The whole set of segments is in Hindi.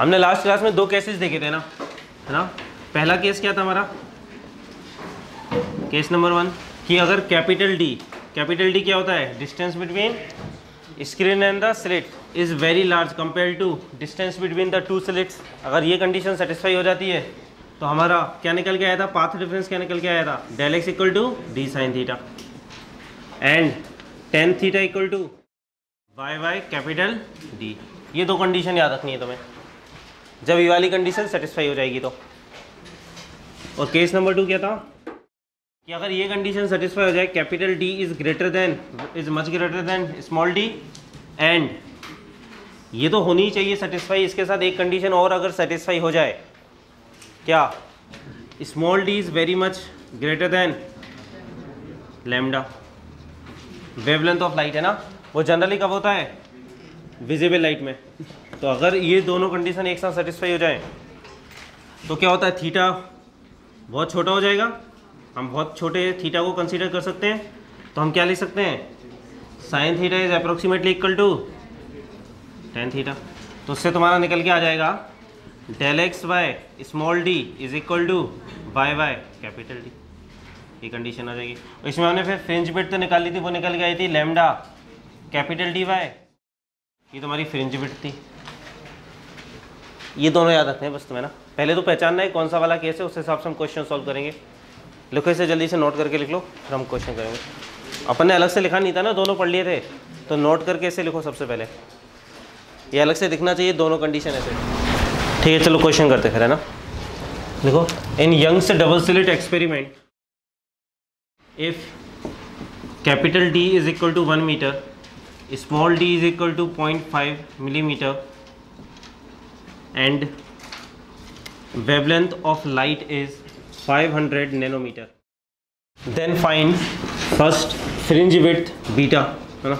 हमने लास्ट क्लास में दो केसेस देखे थे ना, है ना? पहला केस क्या था हमारा? केस नंबर वन कि अगर कैपिटल डी कैपिटल डी क्या होता है? Distance between screen and the slit is very large compare to distance between the two slits अगर ये कंडीशन सेटिस्फाई हो जाती है तो हमारा क्या निकल के आया था? पाथ डिफरेंस क्या निकल के आया था? Del x equal to D sine theta and tan theta equal to y y capital D ये दो कंडीशन याद रखनी है तुम्हें। जब ये वाली कंडीशन सेटिस्फाई हो जाएगी तो। और केस नंबर टू क्या था? कि अगर ये कंडीशन सेटिस्फाई हो जाए capital D is greater than is much greater than small d and ये तो होनी ही चाहिए सेटिस्फाई इसके साथ एक कंडीशन और अगर सेटिस्फाई हो जाए, क्या? Small d is very much greater than lambda wavelength of light है ना? वो जनरली कब होता है? विजिबल लाइट में। तो अगर ये दोनों कंडीशन एक साथ सेटिस्फाई हो जाए तो क्या होता है? थीटा बहुत छोटा हो जाएगा। हम बहुत छोटे थीटा को कंसीडर कर सकते हैं। तो हम क्या लिख सकते हैं? Sine theta is approximately equal to tan theta तो उससे तुम्हारा निकल के आ जाएगा। Del x y small d is equal to y y capital D ये कंडीशन आ जाएगी। इसमें हमने फिर फ्रिंज बिट तो निकाली थी, वो निकल के आई थी लेमडा कैपिटल डी वाई ये तुम्हारी फ्रिंज बिट थी। ये दोनों याद रखने हैं बस तुम्हें ना। पहले तो पहचानना है कौन सा वाला केस है, उस हिसाब से हम क्वेश्चन सॉल्व करेंगे। लिखो इसे जल्दी से नोट करके लिख लो, फिर हम क्वेश्चन करेंगे। अपन ने अलग से लिखा नहीं था ना, दोनों पढ़ लिए थे। तो नोट करके इसे लिखो सबसे पहले। ये अलग से दिखना चाहिए, दोनों कंडीशन ऐसे। ठीक है, चलो क्वेश्चन करते फिर, है ना? देखो in Young's double slit experiment if capital D is equal to one metre small d is equal to 0.5 millimeter, and wavelength of light is 500 nanometre. Then find first fringe width beta है ना?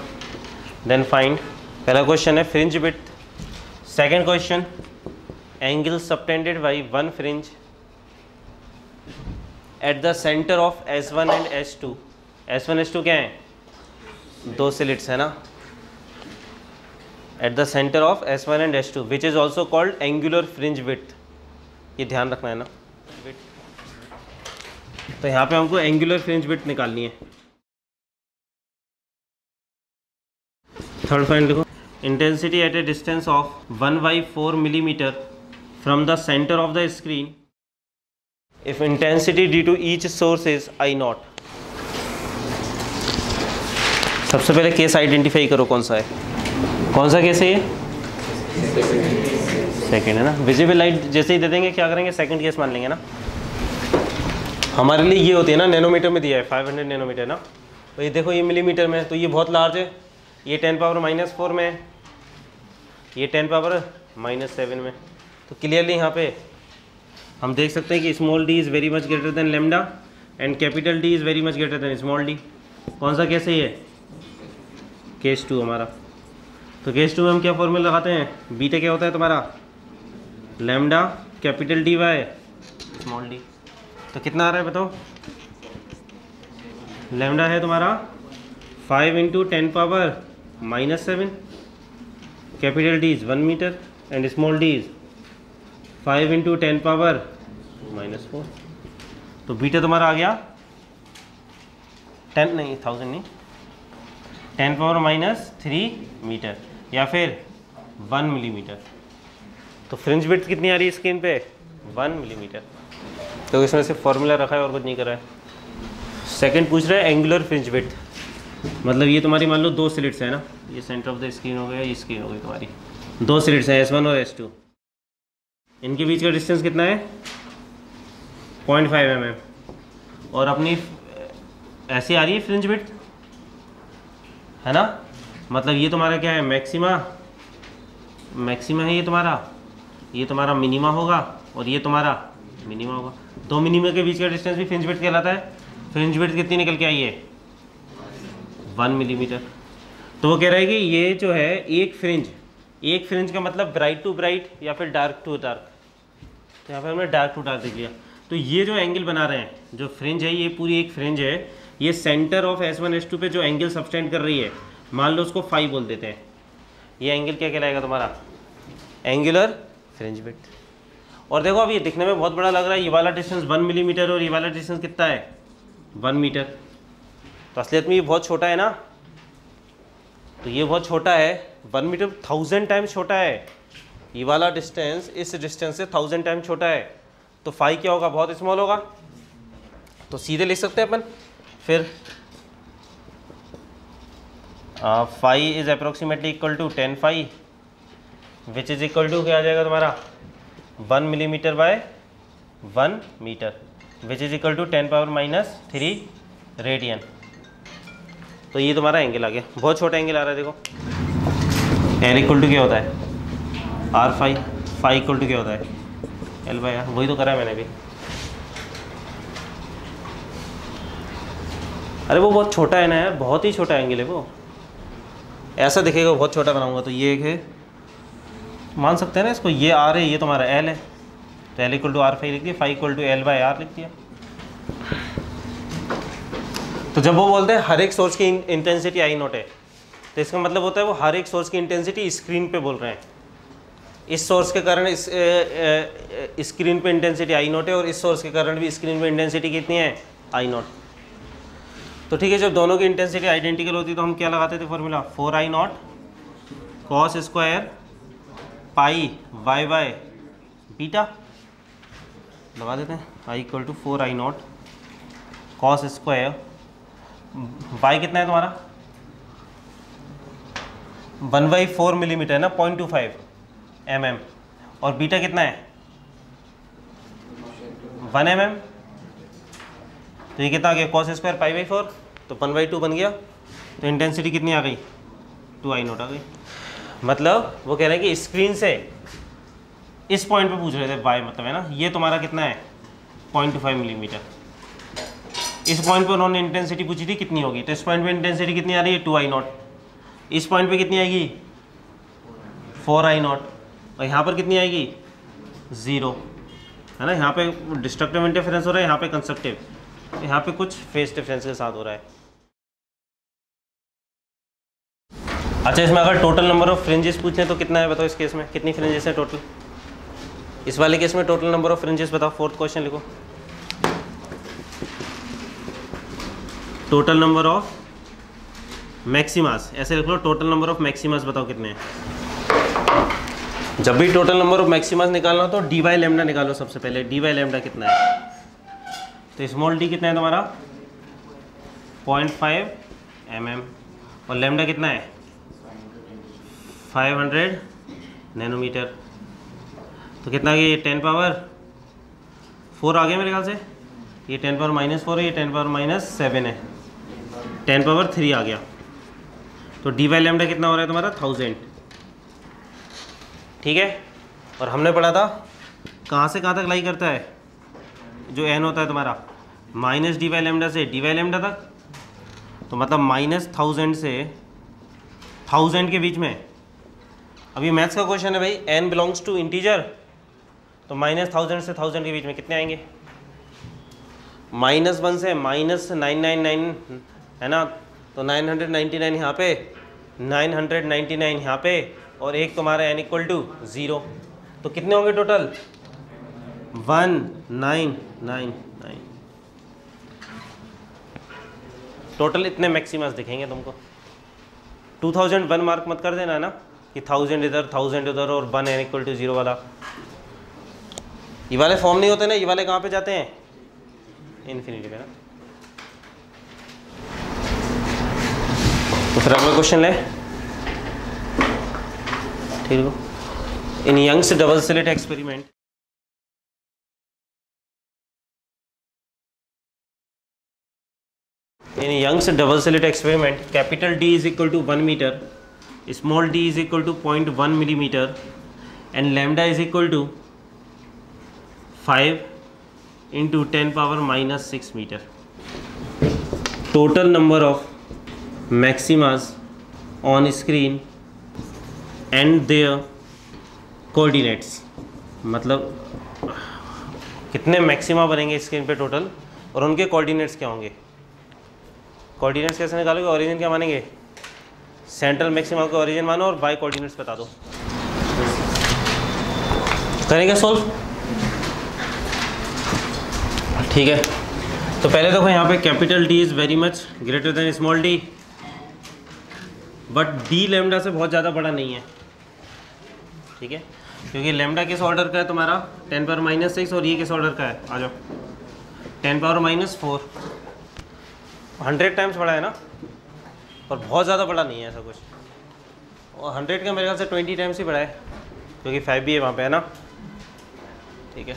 देन फाइंड पहला क्वेश्चन है fringe width second question angle subtended by one fringe at the centre of S one and S two S one S two क्या है? दो सिलिट्स है ना? At the centre of S one and S two which is also called angular fringe width ये ध्यान रखना है ना? तो यहाँ पे हमको एंगुलर फ्रिंज विथ निकालनी है। थर्ड पॉइंट लिखो intensity at a distance of one by four millimetre from the centre of the screen if intensity due to each source is I naught सबसे पहले केस आइडेंटिफाई करो कौन सा है। कौन सा केस है ये? सेकेंड है ना। विजिबल लाइट जैसे ही दे देंगे, क्या करेंगे? सेकंड केस मान लेंगे ना। हमारे लिए ये होती है ना नैनोमीटर में दिया है 500 नैनोमीटर ना। तो ये देखो, ये मिलीमीटर में तो ये बहुत लार्ज है। ये टेन पावर माइनस फोर में ये टेन पावर माइनस सेवन में तो क्लियरली यहाँ पे हम देख सकते हैं कि small d is very much greater than lambda and capital D is very much greater than small d कौन सा केस है केस टू हमारा। तो केस टू में हम क्या फॉर्मूला लगाते हैं? बीटा क्या होता है तुम्हारा? Lambda capital D by small D तो कितना आ रहा है बताओ? लेमडा है तुम्हारा five into ten power minus seven capital D is one metre and small D is five into ten power minus four तो बीटा तुम्हारा आ गया। टेन नहीं थाउज़ेंड नहीं. Ten power minus three metre या फिर वन मिलीमीटर तो फ्रिंज विड्थ कितनी आ रही है स्क्रीन पे? वन मिलीमीटर तो इसमें से फॉर्मूला रखा है और कुछ नहीं करा है। सेकंड पूछ रहा है एंगुलर फ्रिंज विड्थ मतलब ये तुम्हारी मान लो दो स्लिट्स है ना? ये सेंटर ऑफ़ द स्क्रीन हो गया, ये स्क्रीन हो गई तुम्हारी। दो स्लिट्स हैं एस वन और एस टू इनके बीच का डिस्टेंस कितना है? पॉइंट फाइव एम एम और अपनी, ऐसी आ रही है फ्रिंज विड्थ है ना? मतलब ये तुम्हारा क्या है? मैक्सिमा मैक्सिमा है ये तुम्हारा? ये तुम्हारा मिनिमा होगा और ये तुम्हारा मिनिमा होगा। दो मिनिमा के बीच का डिस्टेंस भी फ्रिंज बिट कहलाता है। फ्रिंज बिट कितनी निकल के आई है? वन मिलीमीटर तो वो कह रहा है कि ये जो है, एक फ्रिंज एक फ्रिंज का मतलब ब्राइट टू ब्राइट या फिर डार्क टू डार्क तो यहाँ पे हमने डार्क टू डार्क देख लिया। तो ये जो एंगल बना रहे हैं, जो फ्रिंज है, ये पूरी एक फ्रिंज है। ये centre of S one S two पे जो एंगल सबस्टेंड कर रही है, मान लो उसको फाइव बोल देते हैं। ये एंगल क्या कहलाएगा तुम्हारा? एंगुलर फ्रिंज बिट और देखो अब ये दिखने में बहुत बड़ा लग रहा है, ये वाला डिस्टेंस वन मिलीमीटर और ये वाला डिस्टेंस कितना है? वन मीटर तो असलियत में ये बहुत छोटा है ना? तो ये बहुत छोटा है वन मीटर थाउज़ेंड टाइम्स छोटा है। ये वाला डिस्टेंस इस डिस्टेंस से थाउज़ेंड टाइम छोटा है। तो फाइव क्या होगा? बहुत स्मॉल होगा। तो सीधे लिख सकते हैं अपन? फिर five is approximately equal to ten five which is equal to क्या आ जाएगा तुम्हारा? One millimetre by one metre which is equal to ten power minus three radian तो ये तुम्हारा एंगल आ गया। बहुत छोटा एंगल आ रहा है, देखो। एल इक्वल टू क्या होता है? R five five equal to क्या होता है? एल बाई आर वही तो करा है मैंने भी। अरे वो बहुत छोटा है ना यार, बहुत ही छोटा एंगल है वो। ऐसा दिखेगा, बहुत छोटा बनाऊँगा तो ये एक है। मान सकते हैं ना इसको, ये आर है, ये तुम्हारा एल है। तो L equal to R five लिख दिया five equal to L by R लिख दिया। तो जब वो बोलते हैं, हर एक सोर्स की इंटेंसिटी आई नोट है तो इसका मतलब होता है वो हर एक सोर्स की इंटेंसिटी स्क्रीन पे बोल रहे हैं। इस सोर्स के कारण इस स्क्रीन पे इंटेंसिटी आई नोट है और इस सोर्स के कारण भी स्क्रीन पे इंटेंसिटी कितनी है? आई नोट तो ठीक है, जब दोनों की इंटेंसिटी आइडेंटिकल होती तो हम क्या लगाते थे formula four I nought cos square pi, Y Y, beta लगा देते हैं I equal to four I nought cos square Y कितना है तुम्हारा? वन बाई फोर मिलीमीटर है ना point two five M M और बीटा कितना है? वन एम एम तो ये कितना आ गया cos square pi by four तो वन बाई टू बन गया तो इंटेंसिटी कितनी आ गई? टू आई नोट आ गई। मतलब वो कह रहे हैं कि स्क्रीन से इस पॉइंट पे पूछ रहे थे वाई मतलब है ना, ये तुम्हारा कितना है? पॉइंट टू फाइव मिलीमीटर इस पॉइंट पे उन्होंने इंटेंसिटी पूछी थी, कितनी होगी? तो इस पॉइंट पे इंटेंसिटी कितनी आ रही है? टू आई नॉट इस पॉइंट पे कितनी आएगी? फोर आई नॉट और यहाँ पर कितनी आएगी? ज़ीरो है ना? यहाँ पे डिस्ट्रक्टिव इंटरफेरेंस हो रहा है, यहाँ पे कंस्ट्रक्टिव यहाँ पे कुछ फेस डिफरेंस के साथ हो रहा है। अच्छा इसमें अगर टोटल नंबर ऑफ़ फ्रिंजेस पूछें तो कितना है बताओ इस केस में? कितनी फ्रिंजेस हैं टोटल इस वाले केस में टोटल नंबर ऑफ़ फ्रिंजेस बताओ फोर्थ क्वेश्चन लिखो। टोटल नंबर ऑफ़ मैक्सिमास ऐसे लिख लो टोटल नंबर ऑफ़ मैक्सिमास बताओ कितने हैं। जब भी टोटल नंबर ऑफ़ मैक्सिमास निकालना हो तो डी बाई लेमडा निकालो सबसे पहले डी बाई लेमडा कितना है? तो स्मॉल डी कितना है तुम्हारा? पॉइंट फाइव एम एम और लेमडा कितना है? Five hundred nanometre. तो कितना ये टेन पावर? फोर आ गया मेरे ख्याल से। ये टेन पावर माइनस फोर है, ये टेन पावर माइनस सेवन है। टेन पावर थ्री आ गया। तो डी वाई लेमडा कितना हो रहा है तुम्हारा? थाउज़ेंड। ठीक है? और हमने पढ़ा था, कहाँ से कहाँ तक लाई करता है? जो एन होता है तुम्हारा। माइनस डी वाई लेमडा से डी वाई लेमडा तक। तो मतलब माइनस थाउज़ेंड से थाउज़ेंड के बीच में अभी मैथ्स का क्वेश्चन है भाई. एन बिलोंग्स टू इंटीजर तो माइनस थाउज़ेंड से थाउज़ेंड के बीच में कितने आएँगे? माइनस वन से माइनस नाइन नाइन नाइन है ना? तो नाइन हंड्रेड नाइन्टी नाइन यहाँ पे नाइन हंड्रेड नाइन्टी नाइन यहाँ पे, और एक तुम्हारा एन इक्वल टू ज़ीरो तो कितने होंगे total one nine nine nine total इतने मैक्सिमस दिखेंगे तुमको. टू थाउज़ेंड वन मार्क मत कर देना, है ना? कि थाउज़ेंड इधर थाउज़ेंड उधर और one N equal to zero वाला। ये वाले फॉर्म नहीं होते ना, ये वाले कहाँ पे जाते हैं? इन्फिनिटी पे ना। तो फिर अगला क्वेश्चन ले। ठीक है। In Young's double slit experiment in Young's double slit experiment, capital D is equal to 1 meter small d is equal to 0.1 millimeter and lambda is equal to 5 into 10 power minus 6 meter total number of maximas on screen and their coordinates मतलब कितने मैक्सिमा बनेंगे स्क्रीन पे टोटल और उनके कोऑर्डिनेट्स क्या होंगे कोऑर्डिनेट्स कैसे निकालोगे ओरिजिन क्या मानेंगे सेंट्रल मैक्सिमा का ओरिजिन मानो और बाई कोऑर्डिनेट्स बता दो। करेंगे सोल्व ठीक है। तो पहले देखो यहाँ पे capital D is very much greater than small D but D lambda से बहुत ज़्यादा बड़ा नहीं है। ठीक है? क्योंकि लेमडा किस ऑर्डर का है तुम्हारा? टेन पावर माइनस सिक्स और ये किस ऑर्डर का है? आ जाओ। Ten power minus four hundred times बड़ा है ना? और बहुत ज़्यादा बड़ा नहीं है ऐसा कुछ। और हंड्रेड का मेरे ख्याल से ट्वेंटी टाइम्स ही बड़ा है क्योंकि फाइव भी है वहाँ पे है ना? ठीक है।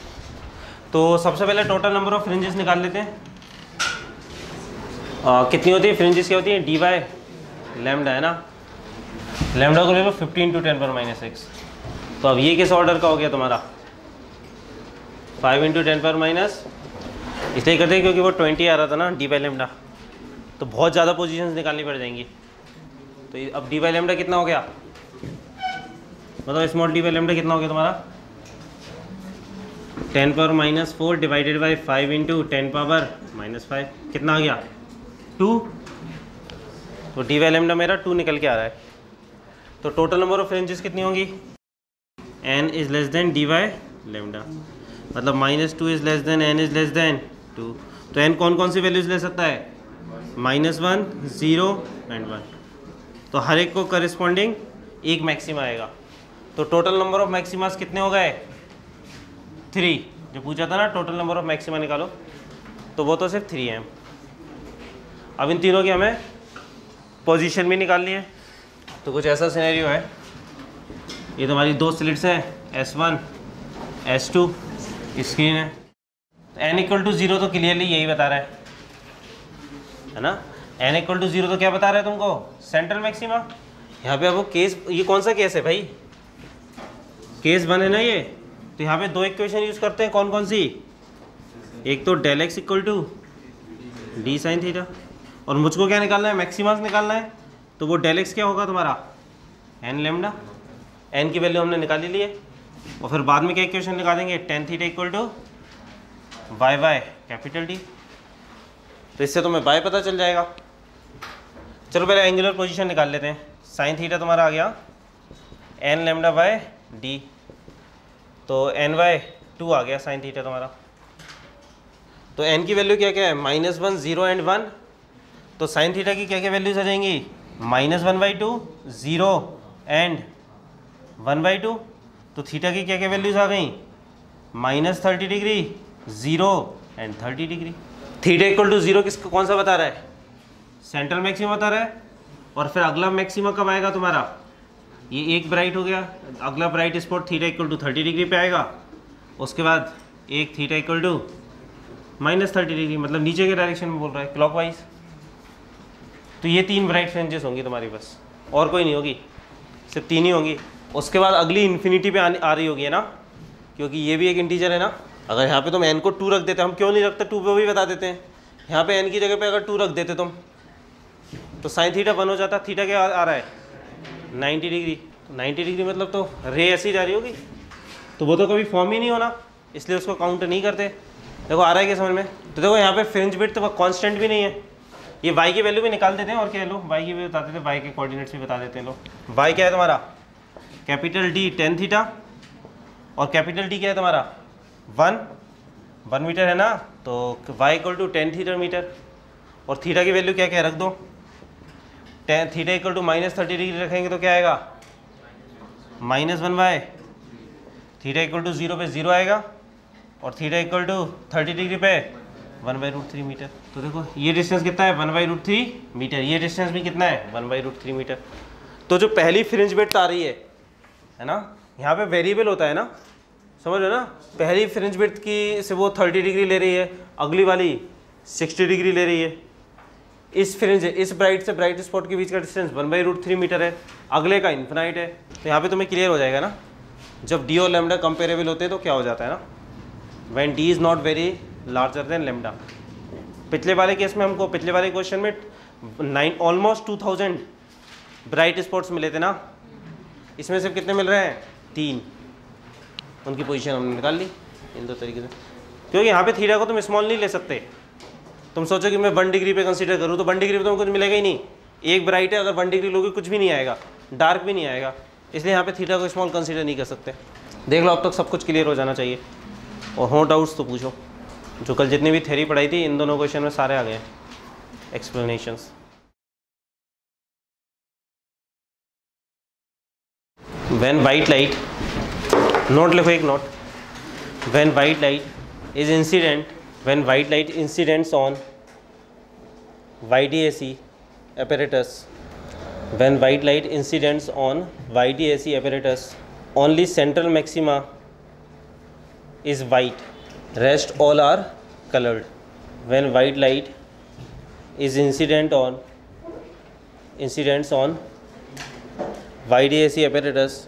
तो सबसे पहले टोटल नंबर ऑफ़ फ्रिंजेस निकाल लेते हैं। आ, कितनी होती है? फ्रिंजेस क्या होती है? डी वाई लेमडा है ना? लेमडा को ले लो फिफ्टीन टू टेन पर माइनस एक्स तो अब ये किस ऑर्डर का हो गया तुम्हारा? फाइव इंटू टेन पर माइनस इसलिए करते हैं क्योंकि वो ट्वेंटी आ रहा था ना डी बाई लेमडा तो बहुत ज़्यादा पोजीशंस निकालनी पड़ जाएँगी। तो अब डी बाई लेमडा कितना हो गया? मतलब स्मॉल डी बाई लेमडा कितना हो गया तुम्हारा? Ten power minus four divided by five into ten power minus five कितना आ गया? टू तो डी वाई लेमडा मेरा टू निकल के आ रहा है। तो टोटल नंबर ऑफ़ रेंजेस कितनी होंगी? N is less than D by lambda मतलब minus two is less than N is less than two तो एन कौन कौन सी वैल्यूज़ ले सकता है? Minus one zero and one तो हर एक को करस्पॉन्डिंग एक मैक्सिमा आएगा। तो टोटल नंबर ऑफ़ मैक्सिमास कितने हो गए? थ्री जो पूछा था ना टोटल नंबर ऑफ़ मैक्सिमा निकालो। तो वो तो सिर्फ़ थ्री है। अब इन तीनों की हमें पोजीशन भी निकालनी है। तो कुछ ऐसा सिनेरियो है। ये तुम्हारी दो स्लिट्स हैं। S one S two screen है। एन इक्वल टू ज़ीरो तो क्लियरली यही बता रहा है। है ना? एन इक्वल टू ज़ीरो तो क्या बता रहा है तुमको? सेंट्रल मैक्सिमा यहाँ पे अब वो केस ये कौन सा केस है भाई? केस बने ना ये? तो यहाँ पे दो इक्वेशन यूज़ करते हैं कौन कौन सी? एक तो del X equal to D sine theta और मुझको क्या निकालना है? मैक्सिमस निकालना है। तो वो डेल एक्स क्या होगा तुम्हारा? एन लेमडा एन की वैल्यू हमने निकाली ली है। और फिर बाद में क्या इक्वेशन निकाल देंगे tan theta equal to Y by capital D तो इससे तुम्हें बाय पता चल जाएगा। चलो पहले एंगुलर पोजीशन निकाल लेते हैं। साइन थीटा तुम्हारा आ गया। एन लेमडा बाय डी तो एन बाय टू आ गया साइन थीटा तुम्हारा। तो एन की वैल्यू क्या क्या है? Minus one zero and one तो साइन थीटा की क्या क्या वैल्यूज़ आ जाएँगी? Minus one by two zero and one by two तो थीटा की क्या क्या वैल्यूज़ आ गई? Minus thirty degree zero and thirty degree theta equal to zero किस कौन सा बता रहा है? सेंट्रल मैक्सिमम बता रहा है। और फिर अगला मैक्सिमम कब आएगा तुम्हारा? ये एक ब्राइट हो गया। अगला bright spot theta equal to thirty degree पे आएगा। उसके बाद एक theta equal to minus thirty degree मतलब नीचे के डायरेक्शन में बोल रहा है क्लॉकवाइज तो ये तीन ब्राइट फ्रेंजेस होंगी तुम्हारी बस। और कोई नहीं होगी। सिर्फ़ तीन ही होंगी। उसके बाद अगली इन्फिनिटी पे आ रही होगी, है ना? क्योंकि ये भी एक इंटीजर है ना? अगर यहाँ पे तुम एन को टू रख देते, हम क्यों नहीं रखते? टू पे भी बता देते हैं। यहाँ पे एन की जगह पे अगर टू रख देते तुम तो साइन थीटा वन हो जाता थीटा क्या आ रहा है? नाइन्टी डिग्री नाइन्टी डिग्री मतलब तो रे ऐसी जा रही होगी। तो वो तो कभी फॉर्म ही नहीं होना, इसलिए उसको काउंट नहीं करते। देखो, आ रहा है क्या समझ में? तो देखो, यहाँ पे फ्रेंच बिट तो कॉन्स्टेंट भी नहीं है। ये वाई की वैल्यू भी निकाल देते हैं, और क्या लो वाई की भी बता देते हैं वाई के कोऑर्डिनेट्स भी बता देते हैं लोग वाई क्या है तुम्हारा? कैपिटल डी टेन थीटा और कैपिटल डी क्या है तुम्हारा? वन वन मीटर है ना? तो Y equal to tan theta metre. और थीटा की वैल्यू क्या क्या रख दो। Tan theta equal to minus thirty degree रखेंगे तो क्या आएगा? Minus one by theta equal to zero पे ज़ीरो आएगा। और theta equal to thirty degree पे one by root three metre. तो देखो, ये डिस्टेंस कितना है? One by root three metre. ये डिस्टेंस भी कितना है? One by root three metre. तो जो पहली फ्रिंज बेट आ रही है है ना? यहाँ पे वेरिएबल होता है ना? समझ लो ना? पहली फ्रिंज बेट की से वो थर्टी डिग्री ले रही है, अगली वाली सिक्सटी डिग्री ले रही है। इस फ्रिंज इस ब्राइट से ब्राइट स्पॉट के बीच का distance one by root three metre है, अगले का इन्फिनाइट है। तो यहाँ पे तुम्हें क्लियर हो जाएगा ना? जब डी और लेमडा कंपेरेबल होते हैं तो क्या हो जाता है ना? When D is not very larger than lambda पिछले वाले केस में हमको, पिछले वाले क्वेश्चन में nine almost two thousand bright spots मिले थे ना? इसमें से कितने मिल रहे हैं? तीन। उनकी पोजीशन हमने निकाल ली, इन दो तरीके से। क्योंकि यहाँ पे थीटा को तुम स्मॉल नहीं ले सकते। तुम सोचो कि मैं वन डिग्री पे कंसीडर करूँ तो वन डिग्री पे तुम्हें कुछ मिलेगा ही नहीं। एक ब्राइट है, अगर वन डिग्री लोगे, कुछ भी नहीं आएगा। डार्क भी नहीं आएगा। इसलिए यहाँ पे थीटा को स्मॉल कंसीडर नहीं कर सकते। देख लो, अब तक सब कुछ क्लियर हो जाना चाहिए। और हो डाउट्स तो पूछो, जो कल जितनी भी थेरी पढ़ाई थी, इन दोनों क्वेश्चन में सारे आ गए। Explanations when white light note लिखो एक note when white light is incident when white light incidents on Y D A C apparatus when white light incidents on Y D A C apparatus only central maxima is white rest all are coloured when white light is incident on incidents on Y D A C apparatus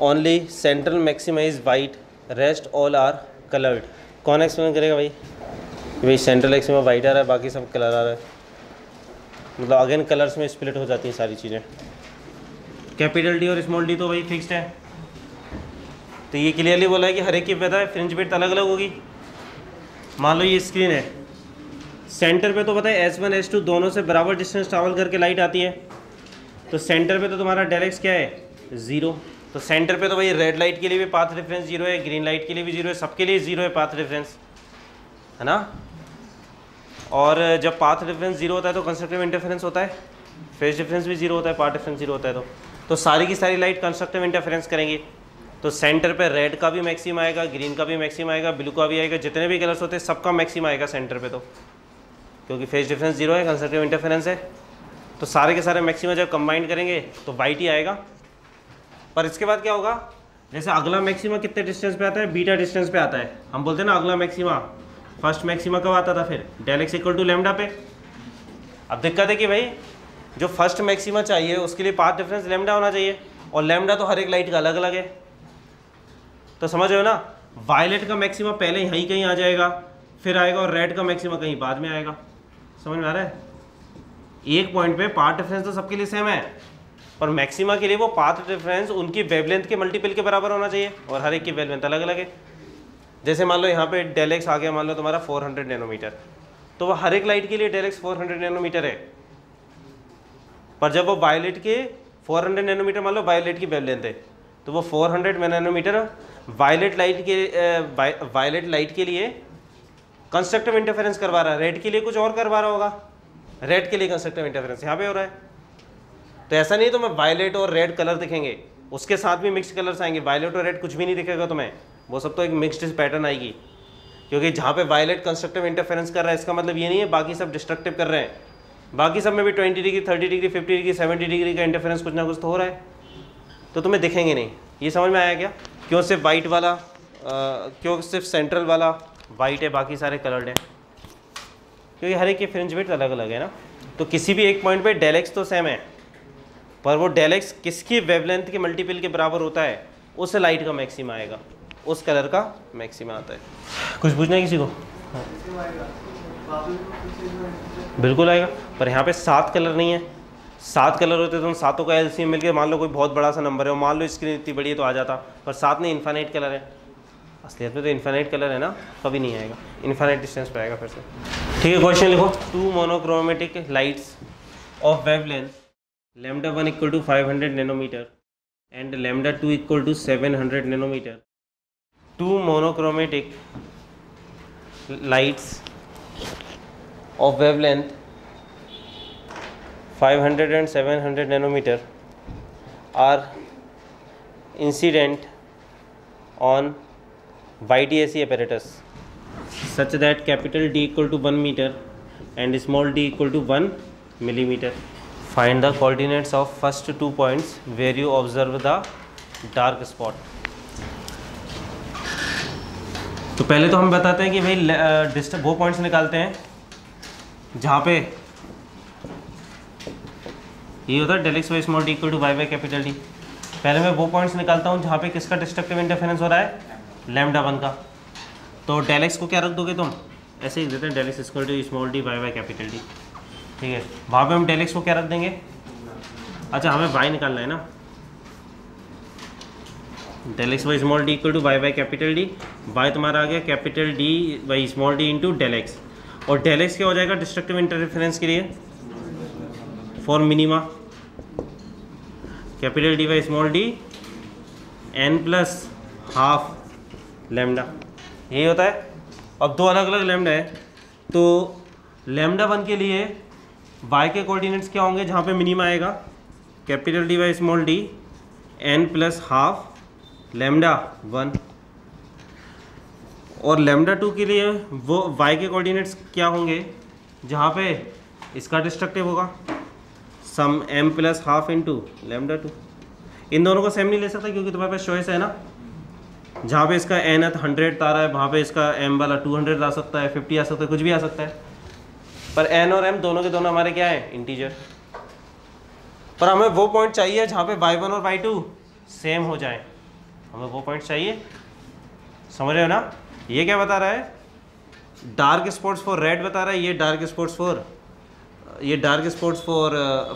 only central maxima is white, rest all are colored. कौन एक्सप्लेन करेगा भाई? भाई सेंट्रल एक्सिमा वाइट आ रहा है, बाकी सब कलर आ रहा है। मतलब अगेन कलर्स में स्प्लिट हो जाती हैं सारी चीज़ें। कैपिटल डी और स्मॉल डी तो भाई फिक्स्ड है। तो ये क्लियरली बोला है कि हर एक की पता है फ्रिंज बेट अलग अलग होगी। मान लो ये स्क्रीन है। सेंटर पे तो पता है एस वन एस टू दोनों से बराबर डिस्टेंस ट्रैवल करके लाइट आती है। तो सेंटर पे तो तुम्हारा डायरेक्ट क्या है? ज़ीरो तो सेंटर पे तो भाई रेड लाइट के लिए भी पाथ रेफरेंस ज़ीरो है ग्रीन लाइट के लिए भी ज़ीरो है, सबके लिए ज़ीरो है पाथ रेफरेंस है ना? और जब पाथ रेफरेंस ज़ीरो होता है तो कंस्ट्रक्टिव इंटरफेरेंस होता है फेस डिफरेंस भी ज़ीरो होता है पाथ डिफरेंस ज़ीरो होता है तो। तो सारी की सारी लाइट कंस्ट्रक्टिव इंटरफेरेंस करेंगे। तो सेंटर पे रेड का भी मैक्सिम आएगा ग्रीन का भी मैक्सिम आएगा ब्लू का भी आएगा, जितने भी कलर्स होते हैं, सबका मैक्सिम आएगा सेंटर पे तो। क्योंकि फेस डिफरेंस ज़ीरो है कंस्ट्रक्टिव इंटरफेरेंस है। तो सारे के सारे मैक्सिमम जब कंबाइन करेंगे तो वाइट ही आएगा। पर इसके बाद क्या होगा? जैसे अगला मैक्सिमा कितने डिस्टेंस पे आता है? बीटा डिस्टेंस पे आता है। हम बोलते हैं ना अगला मैक्सिमा। फ़र्स्ट मैक्सिमा कब आता था फिर? Del X equal to lambda पे। अब दिक्कत है कि भाई, जो फ़र्स्ट मैक्सिमा चाहिए, उसके लिए पाथ डिफरेंस लेमडा होना चाहिए। और लेमडा तो हर एक लाइट का अलग अलग है। तो समझ रहे हो ना? वायलेट का मैक्सिमा पहले यहीं कहीं आ जाएगा, फिर आएगा और रेड का मैक्सिमा कहीं बाद में आएगा। समझ में आ रहा है? एक पॉइंट पे पार्ट डिफरेंस तो सबके लिए सेम है। और मैक्सिमा के लिए वो पाथ डिफरेंस उनकी वेवलेंथ के मल्टीपल के बराबर होना चाहिए और हर एक की वेवलेंथ अलग अलग है। जैसे मान लो यहाँ पे डेलेक्स आ गया, मान लो तुम्हारा 400 नैनोमीटर तो वो हर एक लाइट के लिए डेलेक्स 400 नैनोमीटर है। पर जब वो वायलेट के 400 नैनोमीटर मान लो वायलेट की वेवलेंथ है तो वो 400 नैनोमीटर वायलेट लाइट के वायलेट लाइट के लिए कंस्ट्रक्टिव इंटरफेरेंस करवा रहा है। रेड के लिए कुछ और करवा रहा होगा। रेड के लिए कंस्ट्रक्टिव इंटरफेरेंस यहाँ पे हो रहा है। तो ऐसा नहीं तो मैं वायलेट और रेड कलर दिखेंगे। उसके साथ भी मिक्स कलर्स आएँगे। वायलेट और रेड कुछ भी नहीं दिखेगा तुम्हें। वो सब तो एक मिक्सड पैटर्न आएगी। क्योंकि जहाँ पे वायलेट कंस्ट्रक्टिव इंटरफेरेंस कर रहा है इसका मतलब ये नहीं है बाकी सब डिस्ट्रक्टिव कर रहे हैं। बाकी सब में भी twenty degree thirty degree fifty degree seventy degree का इंटरफेरेंस कुछ ना कुछ तो हो रहा है। तो तुम्हें दिखेंगे नहीं। ये समझ में आया क्या? क्यों सिर्फ़ वाइट वाला आ, क्यों सिर्फ़ सेंट्रल वाला वाइट है बाकी सारे कलर्ड हैं? क्योंकि हर एक फ्रिंज वेट अलग अलग है ना। तो किसी भी एक पॉइंट पे डेलेक्स तो सेम है। पर वो डेलेक्स किसकी वेवलेंथ के मल्टीपल के बराबर होता है? उस लाइट का मैक्सिमा आएगा। उस कलर का मैक्सिमा आता है। कुछ पूछना है किसी को? बिल्कुल आएगा। पर यहाँ पे सात कलर नहीं है। सात कलर होते तो हम सातों का एल सी मिल के मान लो कोई बहुत बड़ा सा नंबर है। मान लो स्क्रीन इतनी बड़ी है तो आ जाता। पर सात नहीं इन्फानाइट कलर है। असलियत में तो इन्फानाइट कलर है ना? कभी नहीं आएगा। इन्फानाइट डिस्टेंस पे आएगा फिर से। ठीक है क्वेश्चन लिखो। Two monochromatic lights of wave length lambda 1 equal to 500 nanometer and lambda 2 equal to 700 nanometer two monochromatic lights of wavelength 500 and 700 nanometer are incident on YDAC apparatus such that capital D equal to 1 meter and small d equal to 1 millimeter find the coordinates of first two points where you observe the dark spot. तो पहले तो हम बताते हैं कि भाई डिस्टर्ब वो पॉइंट्स निकालते हैं। जहाँ पे ये होता है del x Y small equal to Y Y capital D पहले मैं वो पॉइंट्स निकालता हूँ जहाँ पे किसका डिस्ट्रक्टिव इंटरफेरेंस हो रहा है? लैमडा वन का। तो डेलेक्स को क्या रख दोगे तुम? ऐसे ही देते हैं del x equal to small D Y Y capital D ठीक है। वहाँ पे हम डेलेक्स को क्या रख देंगे? अच्छा हमें वाई निकालना है ना। Del X Y small D equal to Y by capital D Y तुम्हारा आ गया capital D Y small D into del X और डेल एक्स क्या हो जाएगा डिस्ट्रक्टिव इंटरफेरेंस के लिए? For minima capital D by small D N plus half lambda यही होता है। अब दो अलग अलग लेमडा है। तो लेमडा वन के लिए वाई के कोऑर्डिनेट्स क्या होंगे जहाँ पे मिनिमा आएगा? Capital D Y small D N plus half lambda one और लेमडा टू के लिए वो वाई के कोऑर्डिनेट्स क्या होंगे? जहाँ पे इसका डिस्ट्रक्टिव होगा। सम M plus half into lambda two इन दोनों को सेम नहीं ले सकता क्योंकि तुम्हारे पास चॉइस है ना? जहाँ पे इसका एन हंड्रेड आ रहा है, वहाँ पे इसका एम वाला टू हंड्रेड आ सकता है फिफ्टी आ सकता है, कुछ भी आ सकता है। पर एन और एम दोनों के दोनों हमारे क्या है? इंटीजर पर हमें वो पॉइंट चाहिए जहाँ पे वाई वन और वाई टू सेम हो जाए। हमें वो पॉइंट चाहिए। समझ रहे हो ना? ये क्या बता रहा है? डार्क स्पॉट्स फॉर रेड बता रहा है, ये डार्क स्पॉट्स फॉर ये डार्क स्पॉट्स फॉर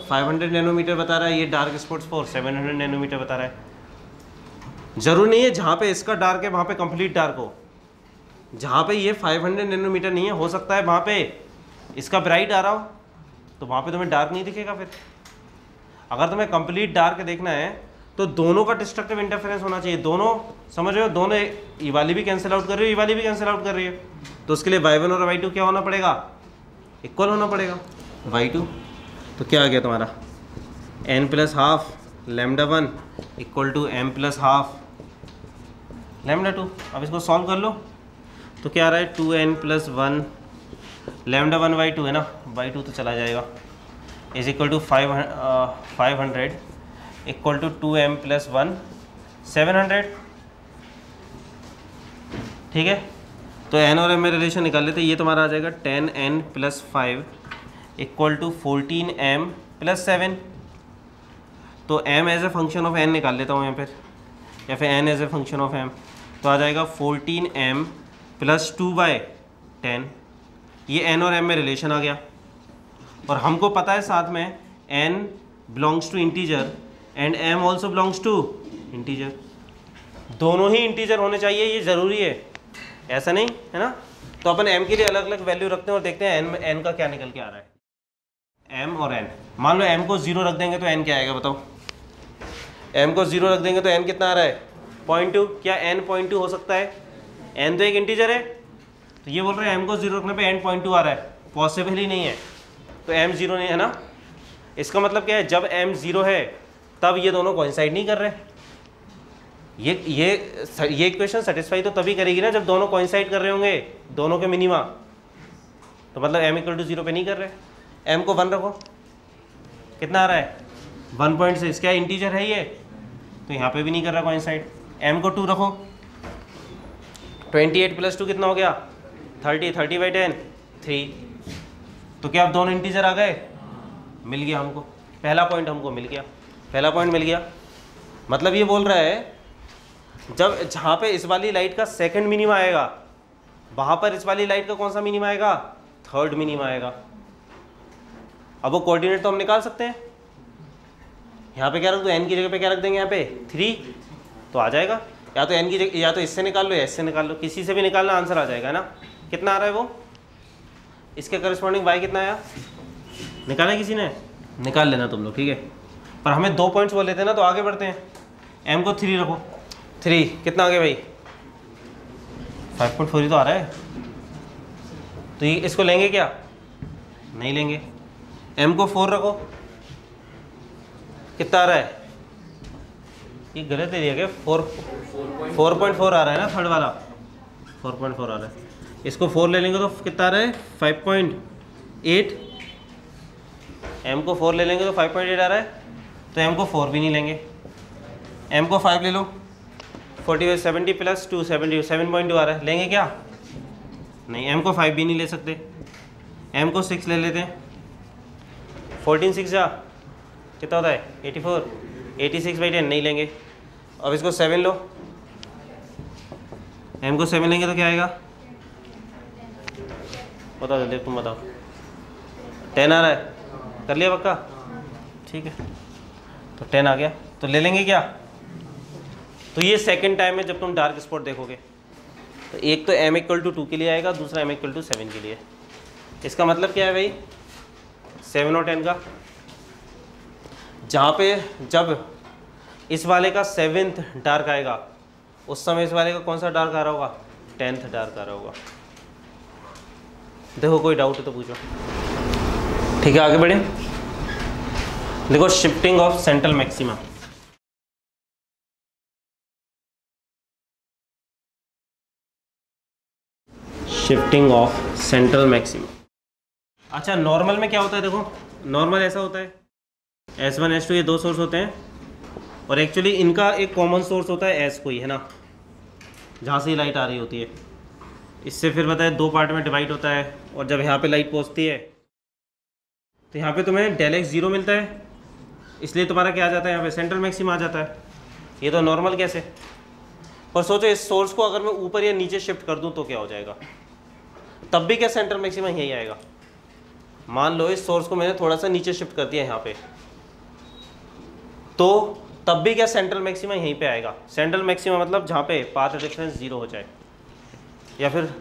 500 नैनोमीटर बता रहा है, ये डार्क स्पॉट्स फॉर 700 नैनोमीटर बता रहा है। ज़रूर नहीं है जहाँ पे इसका डार्क है, वहाँ पे कंप्लीट डार्क हो। जहाँ पे ये 500 नैनोमीटर नहीं है, हो सकता है वहाँ पे इसका ब्राइट आ रहा हो तो वहाँ पे तुम्हें डार्क नहीं दिखेगा फिर। अगर तुम्हें कंप्लीट डार्क देखना है तो दोनों का डिस्ट्रक्टिव इंटरफेरेंस होना चाहिए। दोनों, समझ रहे हो? दोनों ये वाली भी कैंसिल आउट कर रही हो, ये वाली भी कैंसिल आउट कर रही है। तो उसके लिए वाई वन और वाई टू क्या होना पड़ेगा? इक्वल होना पड़ेगा। वाई टू तो क्या आ गया तुम्हारा? N plus half lambda one equal to M plus half lambda two अब इसको सॉल्व कर लो। तो क्या आ रहा है? Two n plus one lambda one by two है ना? बाई टू तो चला जाएगा। Is equal to five five hundred equal to two m plus one, seven hundred. ठीक है? तो एन और एम में रिलेशन निकाल लेते ये तुम्हारा आ जाएगा ten n plus five equal to fourteen m plus seven. तो m as a function of n निकाल लेता हूँ यहाँ पर या फिर n as a function of m. तो आ जाएगा fourteen m plus two by ten. ये एन और एम में रिलेशन आ गया। और हमको पता है साथ में n belongs to integer and m also belongs to integer दोनों ही इंटीजर होने चाहिए, ये ज़रूरी है। ऐसा नहीं, है ना? तो अपन एम के लिए अलग अलग वैल्यू रखते हैं और देखते हैं एन एन का क्या निकल के आ रहा है। एम और एन मान लो एम को ज़ीरो रख देंगे तो एन क्या आएगा, बताओ। एम को ज़ीरो रख देंगे तो एन कितना आ रहा है? पॉइंट टू क्या एन पॉइंट टू हो सकता है? एन तो एक इंटीजर है। तो ये बोल रहे हैं एम को ज़ीरो रखने पे एन पॉइंट टू आ रहा है। पॉसिबल ही नहीं है। तो एम ज़ीरो नहीं है ना? इसका मतलब क्या है? जब एम ज़ीरो है, तब ये दोनों कोइंसाइड नहीं कर रहे। ये ये ये इक्वेशन सेटिस्फाई तो तभी करेगी ना जब दोनों कोइंसाइड कर रहे होंगे, दोनों के मिनिमा तो मतलब एम इक्वल टू ज़ीरो पे नहीं कर रहे। एम को वन रखो। कितना आ रहा है? वन पॉइंट सिक्स क्या इंटीजर है ये? तो यहाँ पे भी नहीं कर रहा कोइंसाइड एम को टू रखो। ट्वेंटी एट प्लस टू कितना हो गया? Thirty thirty by ten three तो क्या अब दोनों इंटीजर आ गए? मिल गया हमको। पहला पॉइंट हमको मिल गया। पहला पॉइंट मिल गया। मतलब ये बोल रहा है, जब जहाँ पे इस वाली लाइट का सेकंड मिनिमा आएगा, वहाँ पर इस वाली लाइट का कौन सा मिनिमा आएगा? थर्ड मिनिमा आएगा। अब वो कोऑर्डिनेट तो हम निकाल सकते हैं। यहाँ पे क्या रख दो? एन की जगह पे क्या रख देंगे यहाँ पे? थ्री तो आ जाएगा। या तो एन की जगह, या तो इससे निकाल लो या इससे निकाल लो। किसी से भी निकालना आंसर आ जाएगा ना? कितना आ रहा है वो? इसके करस्पॉन्डिंग वाई कितना आया? निकाला किसी ने? निकाल लेना तुम लोग, ठीक है? पर हमें दो पॉइंट्स बोल लेते हैं ना तो आगे बढ़ते हैं। एम को थ्री रखो। थ्री कितना आगे भाई? फाइव पॉइंट फोर ही तो आ रहा है। तो ये इसको लेंगे क्या? नहीं लेंगे। एम को फोर रखो। कितना आ रहा है? ये गलत एरिया क्या? फोर फोर पॉइंट फोर आ रहा है ना थर्ड वाला? फोर पॉइंट फोर आ रहा है। इसको फोर ले लेंगे तो कितना आ रहा है? फाइव पॉइंट एट एम को फोर ले लेंगे तो फाइव पॉइंट एट आ रहा है। तो एम को फोर भी नहीं लेंगे। एम को फाइव ले लो। Forty seventy plus two seventy seven point two आ रहा है। लेंगे क्या? नहीं एम को फाइव भी नहीं ले सकते। एम को सिक्स ले लेते हैं। फोर्टीन सिक्स जा। कितना होता है? Eighty four eighty six by ten नहीं लेंगे। अब इसको सेवन लो। एम को सेवन लेंगे तो क्या आएगा? बताओ जल्दी तुम बताओ। टेन आ रहा है? कर लिया पक्का? ठीक है। तो टेन आ गया। तो ले लेंगे क्या? तो ये सेकेंड टाइम है जब तुम डार्क स्पॉट देखोगे। तो एक तो एम इक्वल टू टू के लिए आएगा, दूसरा एम इक्वल टू सेवन के लिए। इसका मतलब क्या है भाई? सेवन और टेन का। जहाँ पे जब इस वाले का सेवेंथ डार्क आएगा, उस समय इस वाले का कौन सा डार्क आ रहा होगा? टेंथ डार्क आ रहा होगा। देखो, कोई डाउट है तो पूछो। ठीक है, आगे बढ़े। देखो shifting of central maxima shifting of central maxima अच्छा नॉर्मल में क्या होता है, देखो? नॉर्मल ऐसा होता है। एस वन एस टू ये दो सोर्स होते हैं। और एक्चुअली इनका एक कॉमन सोर्स होता है एस कोई, है ना? जहाँ से लाइट आ रही होती है। इससे फिर बताए, दो पार्ट में डिवाइड होता है। और जब यहाँ पे लाइट पहुँचती है तो यहाँ पे तुम्हें डेल एक्स ज़ीरो मिलता है। इसलिए तुम्हारा क्या आ जाता है, यहाँ पे सेंट्रल मैक्सिम आ जाता है। ये तो नॉर्मल कैसे पर सोचो, इस सोर्स को अगर मैं ऊपर या नीचे शिफ्ट कर दूँ तो क्या हो जाएगा? तब भी क्या सेंट्रल मैक्सिमा यही आएगा? मान लो, इस सोर्स को मैंने थोड़ा सा नीचे शिफ्ट कर दिया यहाँ पे। तो तब भी क्या सेंट्रल मैक्सिमा यहीं पे आएगा? सेंट्रल मैक्सिमा मतलब जहाँ पे पाथ डिफरेंस ज़ीरो हो जाए। या फिर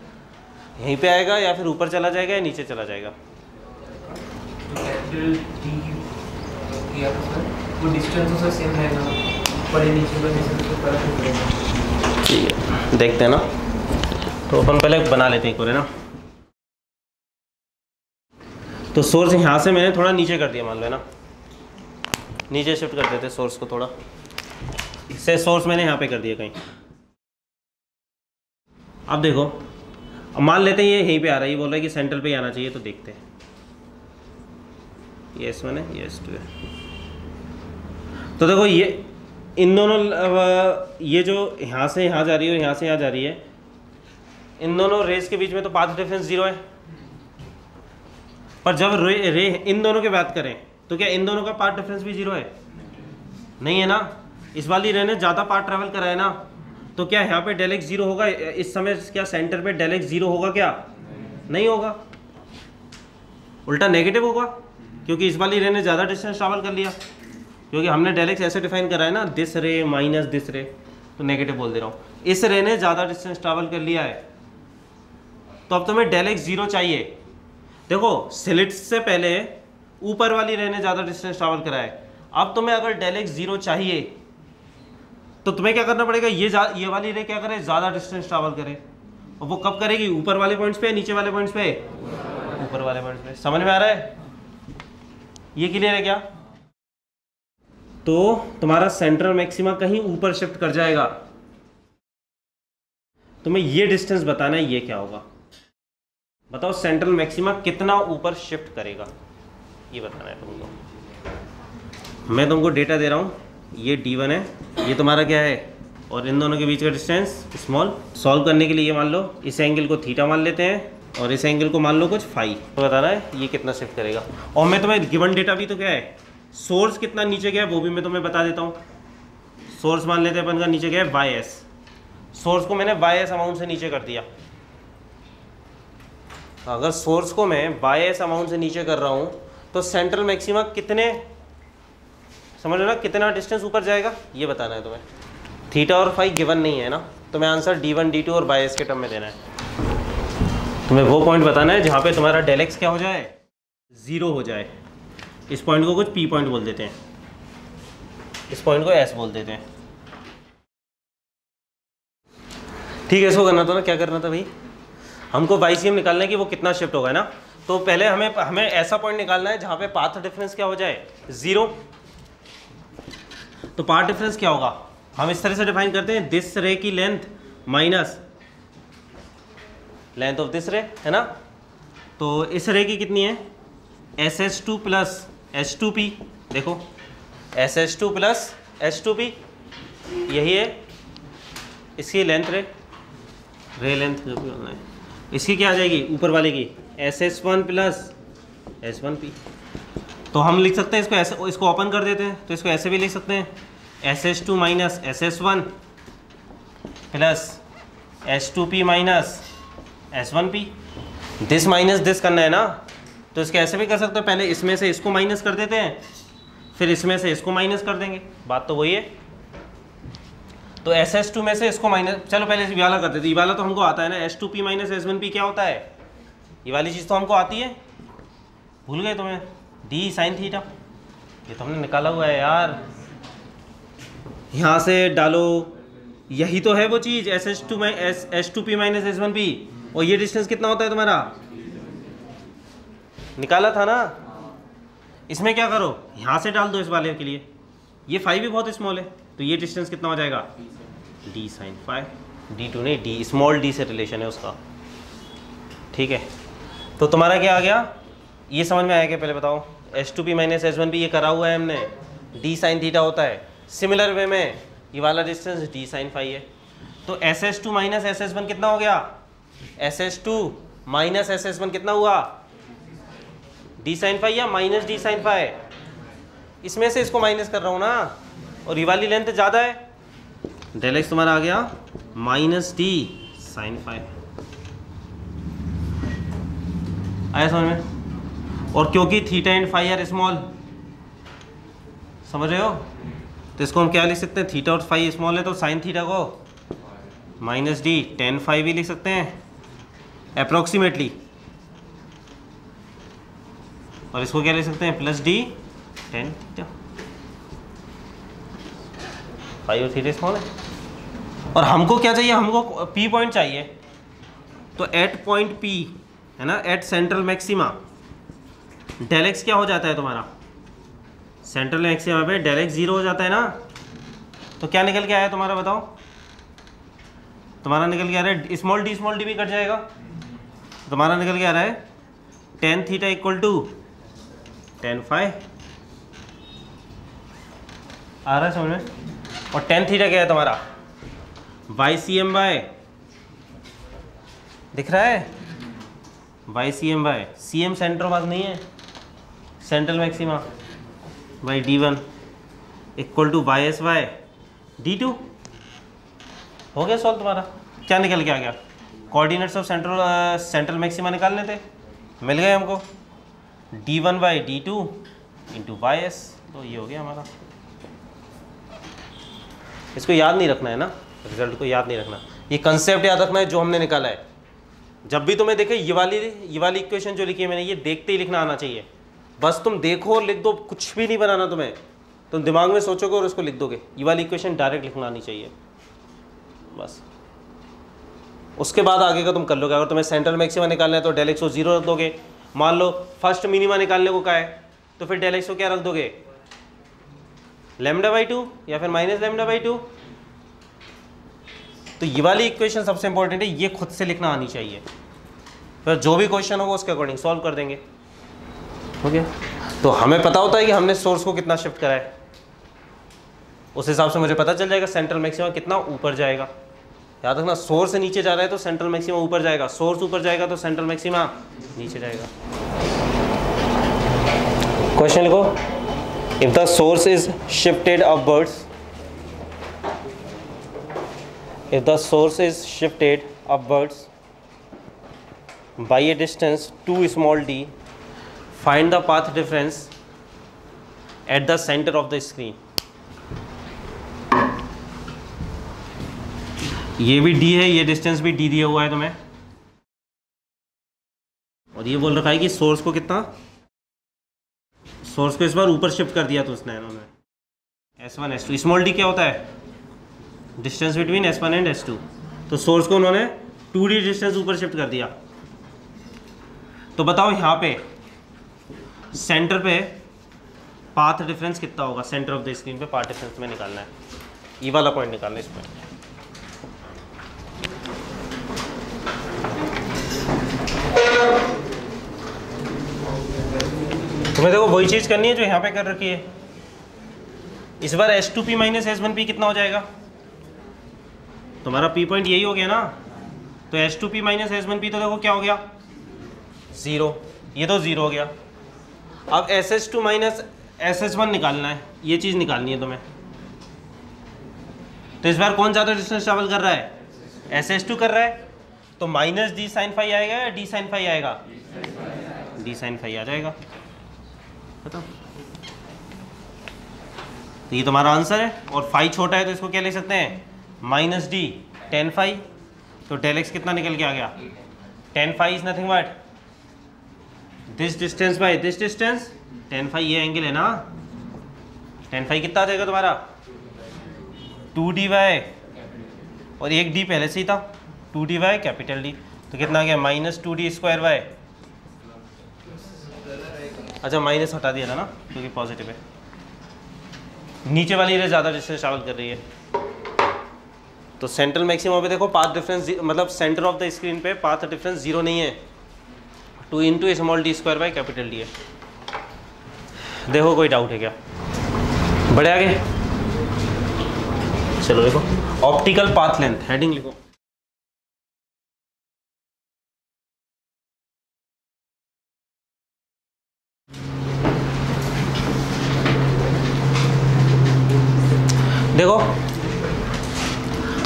यहीं पे आएगा या फिर ऊपर चला जाएगा या नीचे चला जाएगा? ठीक है, देखते हैं ना। तो अपन पहले बना लेते हैं ना? तो सोर्स यहाँ से मैंने थोड़ा नीचे कर दिया, मान लो, है ना? नीचे शिफ्ट कर देते सोर्स को थोड़ा। से सोर्स मैंने यहाँ पे कर दिया कहीं। अब देखो मान लेते हैं ये यहीं पे आ रहा है ये बोल रहा है कि सेंट्रल पे आना चाहिए तो देखते हैं। ये वन है ये टू है। तो देखो ये इन दोनों ये जो यहाँ से यहाँ जा रही है और यहाँ से यहाँ जा रही है इन दोनों रेस के बीच में तो पाथ डिफरेंस ज़ीरो है। पर जब रे, रे इन दोनों की बात करें तो क्या इन दोनों का पार्ट डिफरेंस भी ज़ीरो है? नहीं है ना? इस वाली रे ने ज़्यादा पार्ट ट्रैवल करा है ना? तो क्या यहाँ पे डेल एक्स ज़ीरो होगा? इस समय क्या सेंटर पे डेल एक्स ज़ीरो होगा क्या? नहीं होगा। उल्टा नेगेटिव होगा, क्योंकि इस वाली रे ने ज़्यादा डिस्टेंस ट्रैवल कर लिया। क्योंकि हमने डेल एक्स ऐसे डिफाइन करा है ना दिस रे माइनस दिस रे तो नेगेटिव बोल दे रहा हूँ। इस रे ने ज़्यादा डिस्टेंस ट्रैवल कर लिया है। तो अब तुम्हें डेल एक्स ज़ीरो चाहिए। देखो सिलिट्स से पहले ऊपर वाली रे ने ज़्यादा डिस्टेंस ट्रैवल करा है। अब तुम्हें अगर डेल एक्स ज़ीरो चाहिए तो तुम्हें क्या करना पड़ेगा? ये ये वाली रे क्या करे? ज़्यादा डिस्टेंस ट्रैवल करे। और वो कब करेगी? ऊपर वाले पॉइंट्स पे नीचे वाले पॉइंट्स पे? ऊपर वाले पॉइंट्स पे। समझ में आ रहा है? ये क्लियर है क्या? तो तुम्हारा सेंट्रल मैक्सिमा कहीं ऊपर शिफ्ट कर जाएगा। तुम्हें ये डिस्टेंस बताना है, ये क्या होगा? बताओ सेंट्रल मैक्सिमा कितना ऊपर शिफ्ट करेगा? ये बताना है तुमको। मैं तुमको डेटा दे रहा हूँ। ये डी वन है। ये तुम्हारा क्या है? और इन दोनों के बीच का डिस्टेंस स्मॉल सॉल्व करने के लिए ये मान लो, इस एंगल को थीटा मान लेते हैं और इस एंगल को मान लो कुछ फाइव तो बताना है, ये कितना शिफ्ट करेगा? और मैं तुम्हें गिवन डेटा भी तो क्या है? सोर्स कितना नीचे गया वो भी मैं तुम्हें बता देता हूँ। सोर्स मान लेते हैं अपन का नीचे गया है वाई एस सोर्स को मैंने वाई एस अमाउंट से नीचे कर दिया। अगर सोर्स को मैं वाई एस अमाउंट से नीचे कर रहा हूँ तो सेंट्रल मैक्सिमा कितने समझ लो ना? कितना डिस्टेंस ऊपर जाएगा? ये बताना है तुम्हें। थीटा और फाइव गिवन नहीं है ना? तुम्हें answer d one d two और बाई एस के टर्म में देना है। तुम्हें वो पॉइंट बताना है जहाँ पे तुम्हारा डेलेक्स क्या हो जाए? ज़ीरो हो जाए। इस पॉइंट को कुछ पी पॉइंट बोल देते हैं। इस पॉइंट को एस बोल देते हैं। ठीक है, इसको करना था ना? क्या करना था भाई? हमको वाई सी एम निकालना है कि वो कितना शिफ्ट होगा ना? तो पहले हमें हमें ऐसा पॉइंट निकालना है जहाँ पे पाथ डिफरेंस क्या हो जाए? ज़ीरो तो पार्ट डिफरेंस क्या होगा? हम इस तरह से डिफाइन करते हैं दिस रे की length minus length of this ray है ना? तो इस रे की कितनी है? S s two plus s two p देखो। S s two plus s two p यही है इसकी लेंथ रे रे लेंथ जो भी होना है। इसकी क्या आ जाएगी? ऊपर वाले की। S s one plus s one p तो हम लिख सकते हैं इसको ऐसे, इसको ओपन कर देते हैं तो इसको ऐसे भी लिख सकते हैं। S s two minus s s one plus s two p minus s one p this minus this करना है ना? तो इसको ऐसे भी कर सकते हो, पहले इसमें से इसको माइनस कर देते हैं, फिर इसमें से इसको माइनस कर देंगे। बात तो वही है। तो एस एस टू में से इसको माइनस चलो पहले ये वाला करते थे ये वाला तो हमको आता है ना s two p minus s one p क्या होता है? ये वाली चीज़ तो हमको आती है। भूल गए तुम्हें? डी साइन थीटा ये तो हमने निकाला हुआ है यार। यहाँ से डालो। यही तो है वो चीज़ एस एस टू माइ s s two p minus s one p और ये डिस्टेंस कितना होता है तुम्हारा? निकाला था ना? इसमें क्या करो? यहाँ से डाल दो इस वाले के लिए। ये फाइव भी बहुत स्मॉल है। तो ये डिस्टेंस कितना हो जाएगा? D sine phi d two नहीं डी स्मॉल डी से रिलेशन है उसका। ठीक है। तो तुम्हारा क्या आ गया? ये समझ में आया क्या? पहले बताओ। S two p minus s one भी ये करा हुआ है हमने। डी साइन थीटा होता है। सिमिलर वे में ये वाला डिस्टेंस डी साइन फाइव है। तो s s two minus s s one कितना हो गया? S s two minus s s one कितना हुआ? डी साइन फाइव या माइनस डी साइन फाइव इसमें से इसको माइनस कर रहा हूँ ना। और ये वाली लेंथ ज़्यादा है। डेल एक्स तुम्हारा आ गया। माइनस डी साइन फाइव आया समझ में? और क्योंकि theta and phi are small, समझ रहे हो? तो इसको हम क्या लिख सकते हैं? थीटा और फाइव स्मॉल है तो साइन थीटा को माइनस डी टेन फाइव भी लिख सकते हैं अप्रोक्सीमेटली और इसको क्या लिख सकते हैं? Plus d tan theta phi और थीटा स्मॉल है। और हमको क्या चाहिए? हमको पी पॉइंट चाहिए। तो एट पॉइंट पी है ना? At central maxima del x क्या हो जाता है तुम्हारा? सेंट्रल मैक्सिमा पे डेल एक्स ज़ीरो हो जाता है ना? तो क्या निकल के आया तुम्हारा बताओ? तुम्हारा निकल के आ रहा है स्मॉल डी स्मॉल डी भी कट जाएगा। तुम्हारा निकल के आ रहा है tan theta equal to tan phi आ रहा है समझ में? और टेन थीटा क्या है तुम्हारा? वाई सी एम बाय दिख रहा है? Y c m by c m centre पास नहीं है। Central maxima by d one equal to y s y d two हो गया सॉल्व तुम्हारा। क्या निकल के आ गया? Coordinates of central central maxima निकालने थे मिल गए हमको। D one by d two into y s तो ये हो गया हमारा। इसको याद नहीं रखना है ना? रिज़ल्ट को याद नहीं रखना। ये कंसेप्ट याद रखना है जो हमने निकाला है। जब भी तुम्हें देखे, ये वाली ये वाली इक्वेशन जो लिखी है मैंने, ये देखते ही लिखना आना चाहिए। बस तुम देखो और लिख दो, कुछ भी नहीं बनाना तुम्हें। तुम दिमाग में सोचोगे और उसको लिख दोगे। ये वाली इक्वेशन डायरेक्ट लिखना आनी चाहिए। बस। उसके बाद आगे का तुम कर लोगे। अगर तुम्हें सेंट्रल मैक्सिमा निकालना है तो डेल एक्स ज़ीरो रख दोगे। मान लो फ़र्स्ट मिनिमा निकालने को क्या है तो फिर डेल एक्स क्या रख दोगे? लेमडा बाई टू या फिर माइनस लेमडा बाई टू तो ये वाली इक्वेशन सबसे इंपॉर्टेंट है, ये खुद से लिखना आनी चाहिए। फिर जो भी क्वेश्चन होगा उसके अकॉर्डिंग सॉल्व कर देंगे। हो गया तो हमें पता होता है कि हमने सोर्स को कितना शिफ्ट करा है। उस हिसाब से मुझे पता चल जाएगा सेंट्रल मैक्सिमम कितना ऊपर जाएगा। याद रखना सोर्स नीचे जा रहा है तो सेंट्रल मैक्सिमम ऊपर जाएगा। सोर्स ऊपर जाएगा तो सेंट्रल मैक्सिमम नीचे जाएगा। क्वेश्चन लिखो। If the source is shifted upwards if the source is shifted upwards by a distance too small d find the path difference at the center of the screen. ये भी d है, ये डिस्टेंस भी d दिया हुआ है तुम्हें। और ये बोल रखा है कि सोर्स को कितना? सोर्स को इस बार ऊपर शिफ्ट कर दिया तो उसने s one s two small d क्या होता है? Distance between s one and s two तो सोर्स को उन्होंने टू डी डिस्टेंस ऊपर शिफ्ट कर दिया। तो बताओ यहाँ पे सेंटर पे पाथ डिफरेंस कितना होगा? सेंटर ऑफ़ द स्क्रीन पे पाथ डिफरेंस में निकालना है। ई वाला पॉइंट निकालना है इसमें तुम्हें देखो, वही चीज़ करनी है जो यहाँ पे कर रखी है। इस बार s two p minus s one p कितना हो जाएगा? तुम्हारा पी पॉइंट यही हो गया ना? तो s two p minus s one p तो देखो क्या हो गया? ज़ीरो ये तो ज़ीरो हो गया। अब s s two minus s s one निकालना है। ये चीज़ निकालनी है तुम्हें। तो इस बार कौन ज़्यादा डिस्टेंस ट्रेवल कर रहा है? एस एस टू कर रहा है। तो माइनस डी साइन फाइव आएगा या डी साइन फाइव आएगा? डी साइन फाइव आ जाएगा। बताओ तो ये तुम्हारा आंसर है और फाइव छोटा है तो इसको क्या ले सकते हैं? माइनस डी टेन फाइव तो डेल एक्स कितना निकल के आ गया? Tan phi is nothing but this distance by this distance tan phi ये एंगल है ना? टेन फाइव कितना आ जाएगा तुम्हारा? टू डी वाई और एक डी पहले से ही था। Two d y capital D तो कितना आ गया? Minus two d square y अच्छा माइनस हटा दिया था ना, क्योंकि पॉजिटिव है। नीचे वाली रे ज़्यादा डिस्टेंस ट्रैवल कर रही है। तो सेंट्रल मैक्सिमम पे देखो पाथ डिफरेंस मतलब सेंटर ऑफ़ द स्क्रीन पे पाथ डिफरेंस ज़ीरो नहीं है। Two into small d square by capital D देखो, कोई डाउट है क्या? बड़े आगे? चलो देखो। ऑप्टिकल पाथ लेंथ हेडिंग लिखो। देखो,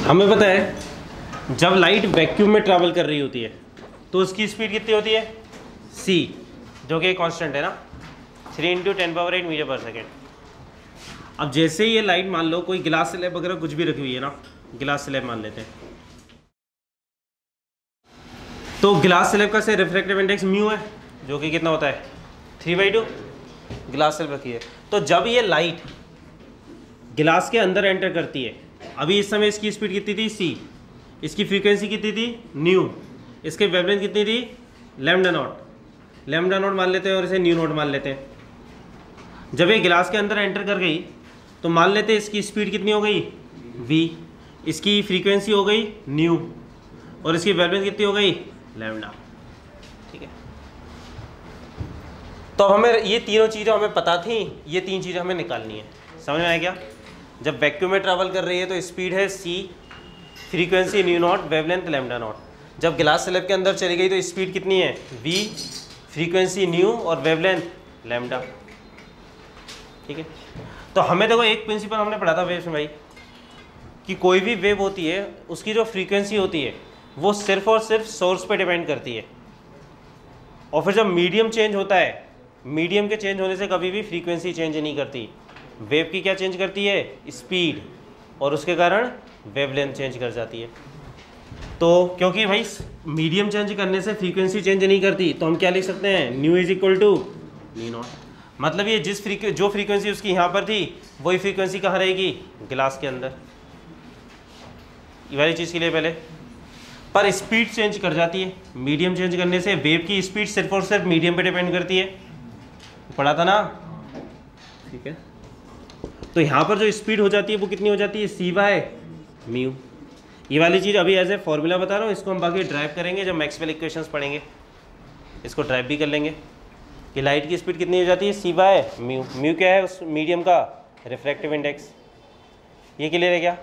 हमें पता है, जब लाइट वैक्यूम में ट्रैवल कर रही होती है तो उसकी स्पीड कितनी होती है? सी जो कि कांस्टेंट है ना three into ten power eight metre per second अब जैसे ही ये लाइट मान लो, कोई गिलास स्लैब वगैरह कुछ भी रखी हुई है ना गिलास स्लैब मान लेते हैं। तो गिलास स्लैब का से रिफ्रैक्टिव इंडेक्स म्यू है, जो कि कितना होता है? Three by two glass slab रखी है। तो जब ये लाइट गिलास के अंदर एंटर करती है, अभी इस समय इसकी स्पीड कितनी थी? सी इसकी फ्रीक्वेंसी कितनी थी? न्यू इसके वेवलेंथ कितनी थी? लेमडा नॉट लेमडा नोट मान लेते हैं और इसे न्यू नोट मान लेते हैं। जब ये गिलास के अंदर एंटर कर गई तो मान लेते हैं इसकी स्पीड कितनी हो गई? वी इसकी फ्रीक्वेंसी हो गई न्यू और इसकी वेवलेंथ कितनी हो गई? लेमडा ठीक है? तो हमें ये तीनों चीज़ें हमें पता थी, ये तीन चीज़ें हमें निकालनी है। समझ में आया क्या? जब वैक्यूम में ट्रैवल कर रही है तो स्पीड है c frequency nu naught wavelength lambda naught जब ग्लास स्लेब के अंदर चली गई तो स्पीड कितनी है? वी फ्रीक्वेंसी न्यू और वेवलेंथ लेमडा ठीक है? तो हमें देखो, एक प्रिंसिपल हमने पढ़ा था वेव में भाई, कि कोई भी वेव होती है, उसकी जो फ्रीक्वेंसी होती है, वो सिर्फ़ और सिर्फ़ सोर्स पे डिपेंड करती है। और फिर जब मीडियम चेंज होता है मीडियम के चेंज होने से कभी भी फ्रीक्वेंसी चेंज नहीं करती। वेव की क्या चेंज करती है? स्पीड और उसके कारण वेवलेंथ चेंज कर जाती है। तो क्योंकि भाई मीडियम चेंज करने से फ्रीक्वेंसी चेंज नहीं करती तो हम क्या लिख सकते हैं? Nu is equal to nu naught मतलब ये जिस फ्रीक्वे जो फ्रीक्वेंसी उसकी यहाँ पर थी, वही फ्रीक्वेंसी कहाँ रहेगी? गिलास के अंदर। ये वाली चीज़ के लिए पहले। पर स्पीड चेंज कर जाती है। मीडियम चेंज करने से वेव की स्पीड सिर्फ़ और सिर्फ़ मीडियम पे डिपेंड करती है। पढ़ा था ना? ठीक है। तो यहाँ पर जो स्पीड हो जाती है, वो कितनी हो जाती है? सी वाई म्यू ये वाली चीज़ अभी एज ए फॉर्मूला बता रहा हूँ, इसको हम बाकी ड्राइव करेंगे जब मैक्सवेल इक्वेशंस पढ़ेंगे। इसको ड्राइव भी कर लेंगे। कि लाइट की स्पीड कितनी हो जाती है? सी बाय म्यू म्यू क्या है? उस मीडियम का रिफ्रैक्टिव इंडेक्स ये क्लियर है क्या?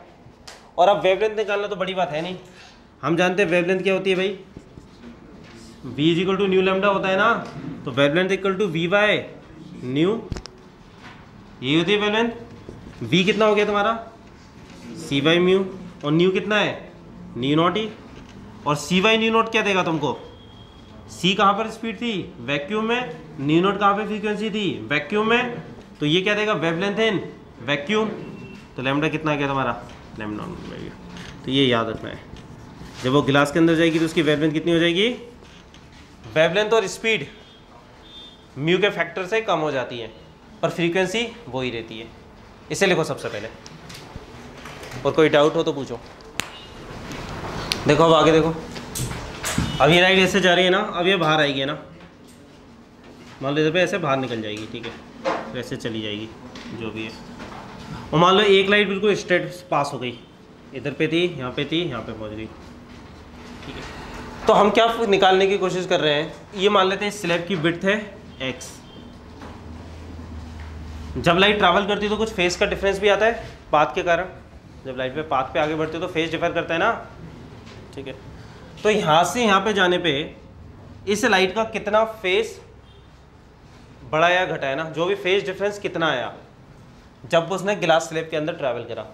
और अब वेवलेंथ निकालना तो बड़ी बात है नहीं। हम जानते हैं वेवलेंथ क्या होती है भाई? V is equal to nu lambda होता है ना? तो wavelength equal to v by nu ये होती है वेवलेंथ वी कितना हो गया तुम्हारा? सी वाई म्यू और न्यू कितना है? न्यू नॉट ही। और सी वाई न्यू नॉट क्या देगा तुमको? सी कहाँ पर स्पीड थी? वैक्यूम में। न्यू नॉट कहाँ पर फ्रीक्वेंसी थी? वैक्यूम में। तो ये क्या देगा? वेब लेंथ इन वैक्यूम तो लेमडा कितना गया तुम्हारा? लेमडा तो ये याद रखना है। जब वो गिलास के अंदर जाएगी तो उसकी वेवलेंथ कितनी हो जाएगी? वेवलेंथ और स्पीड म्यू के फैक्टर से कम हो जाती है। पर फ्रीक्वेंसी वो ही रहती है। इसे लिखो सबसे पहले। और कोई डाउट हो तो पूछो। देखो अब आगे देखो। अब ये लाइट ऐसे जा रही है ना, अब ये बाहर आएगी ना। मान लो ऐसे बाहर निकल जाएगी, ठीक है? वैसे चली जाएगी, जो भी है। और मान लो एक लाइट बिल्कुल स्ट्रेट पास हो गई। इधर पे थी, यहाँ पे थी, यहाँ पे पहुँच गई। ठीक है? तो हम क्या निकालने की कोशिश कर रहे हैं? ये मान लेते हैं स्लैब की बिट है एक्स जब लाइट ट्रैवल करती है तो कुछ फेस का डिफरेंस भी आता है पाथ के कारण। जब लाइट में पाथ पे आगे बढ़ते हो तो फेस डिफर करता है ना? ठीक है। तो यहाँ से यहाँ पे जाने पे इस लाइट का कितना फेस बड़ा या घटा है ना? जो भी फेस डिफरेंस कितना आया? जब उसने गिलास स्लेब के अंदर ट्रैवल करा।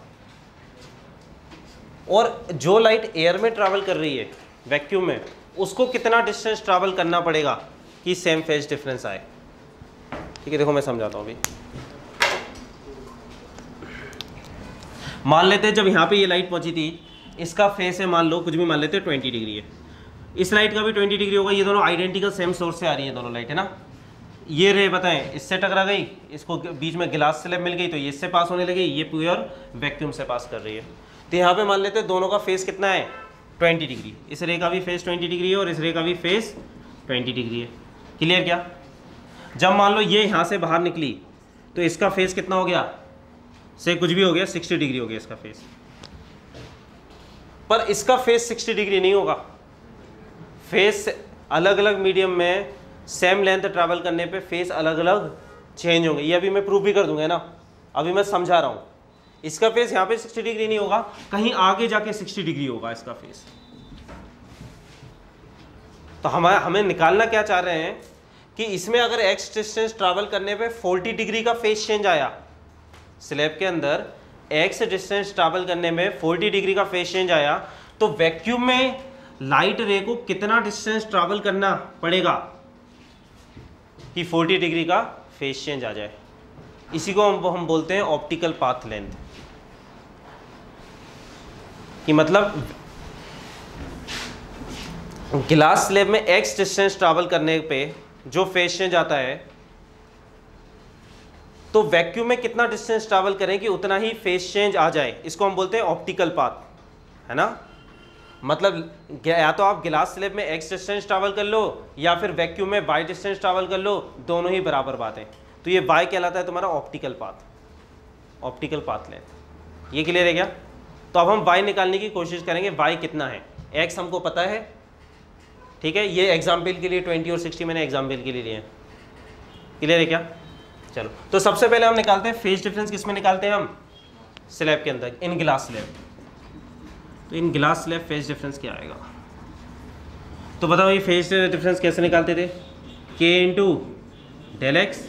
और जो लाइट एयर में ट्रैवल कर रही है वैक्यूम में, उसको कितना डिस्टेंस ट्रैवल करना पड़ेगा कि सेम फेस डिफरेंस आए? ठीक है, देखो मैं समझाता हूँ अभी। मान लेते हैं जब यहाँ पे ये लाइट पहुँची थी, इसका फेस है मान लो, कुछ भी मान लेते हैं ट्वेंटी डिग्री है। इस लाइट का भी ट्वेंटी डिग्री होगा, ये दोनों आइडेंटिकल सेम सोर्स से आ रही है दोनों लाइट है ना? ये रे बताएँ, इससे टकरा गई, इसको बीच में गिलास स्लेब मिल गई तो ये इससे पास होने लगी, ये प्योर वैक्यूम से पास कर रही है। तो यहाँ पे मान लेते हैं दोनों का फेस कितना है? ट्वेंटी डिग्री इस रे का भी फेस ट्वेंटी डिग्री है और इस रे का भी फेस ट्वेंटी डिग्री है। क्लियर क्या? जब मान लो ये यहाँ से बाहर निकली तो इसका फेस कितना हो गया? से कुछ भी हो गया, सिक्सटी डिग्री हो गया इसका फेस। पर इसका फेस सिक्सटी डिग्री नहीं होगा। फेस अलग अलग मीडियम में सेम लेंथ ट्रैवल करने पे फेस अलग अलग चेंज होंगे। ये अभी मैं प्रूव भी कर दूँगा ना? अभी मैं समझा रहा हूँ। इसका फेस यहाँ पे 60 डिग्री नहीं होगा, कहीं आगे जाके 60 डिग्री होगा इसका फेस। तो हम, हमें निकालना क्या चाह रहे हैं कि इसमें अगर एक्स डिस्टेंस ट्रैवल करने पे 40 डिग्री का फेस चेंज आया स्लैब के अंदर एक्स डिस्टेंस ट्रैवल करने में 40 डिग्री का फेस चेंज आया तो वैक्यूम में लाइट रे को कितना डिस्टेंस ट्रैवल करना पड़ेगा? कि 40 डिग्री का फेस चेंज आ जाए। इसी को हम हम बोलते हैं ऑप्टिकल पाथ लेंथ कि मतलब गिलास स्लेब में एक्स डिस्टेंस ट्रैवल करने पे जो फेस चेंज आता है तो वैक्यूम में कितना डिस्टेंस ट्रैवल करें कि उतना ही फेस चेंज आ जाए? इसको हम बोलते हैं ऑप्टिकल पाथ है ना? मतलब या तो आप गिलास स्लेब में एक्स डिस्टेंस ट्रैवल कर लो, या फिर वैक्यूम में वाई डिस्टेंस ट्रैवल कर लो, दोनों ही बराबर बात। तो ये वाई कहलाता है तुम्हारा optical path optical path length ये क्लियर है क्या? तो अब हम वाई निकालने की कोशिश करेंगे वाई कितना है? एक्स हमको पता है, ठीक है? ये एग्ज़ाम्पल के लिए ट्वेंटी और सिक्सटी मैंने एग्ज़ाम्पल के लिए लिए क्लियर है क्या? चलो तो सबसे पहले हम निकालते हैं फेस डिफरेंस किसमें निकालते हैं हम? स्लैब के अंदर इन गिलास स्लैब तो इन गिलास स्लैब फेस डिफरेंस क्या आएगा? तो बताओ ये फेस डिफरेंस कैसे निकालते थे? K into del x